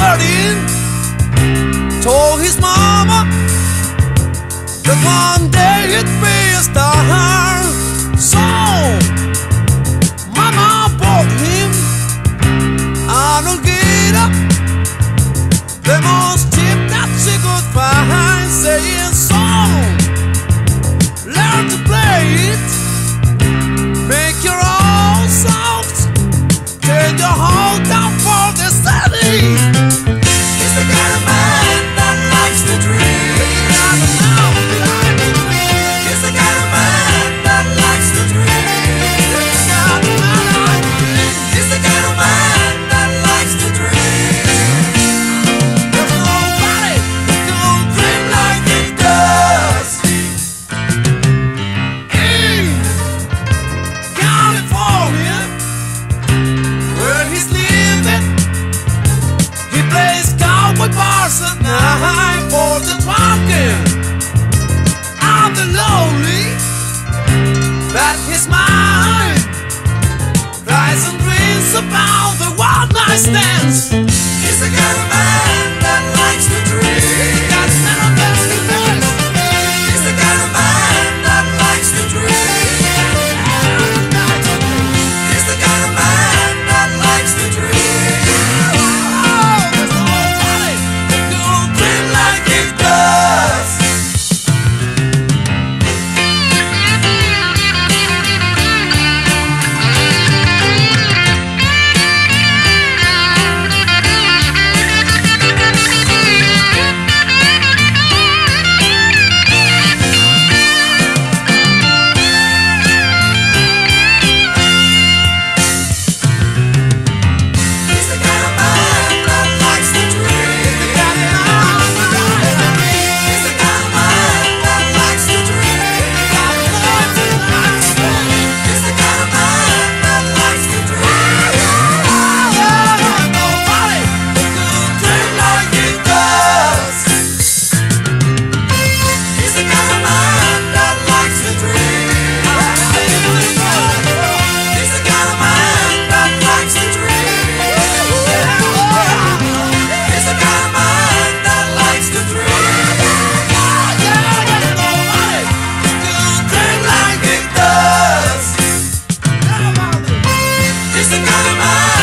Martin told his mama that one day he'd be a star. So mama bought him an alligator. about the wild night stands. It's a girl. out of my